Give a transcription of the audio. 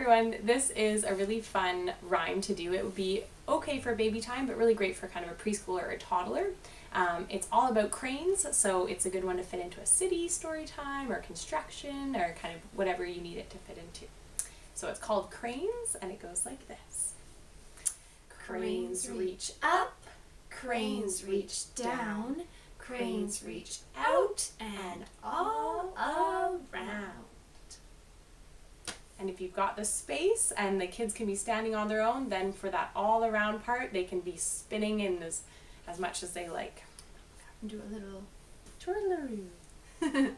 everyone. This is a really fun rhyme to do. It would be okay for baby time, but really great for kind of a preschooler or a toddler. Um, it's all about cranes, so it's a good one to fit into a city story time or construction or kind of whatever you need it to fit into. So it's called Cranes, and it goes like this. Cranes reach up, cranes reach down, cranes reach out and all around. And if you've got the space and the kids can be standing on their own, then for that all around part, they can be spinning in as, as much as they like. Do a little Twirlaroo.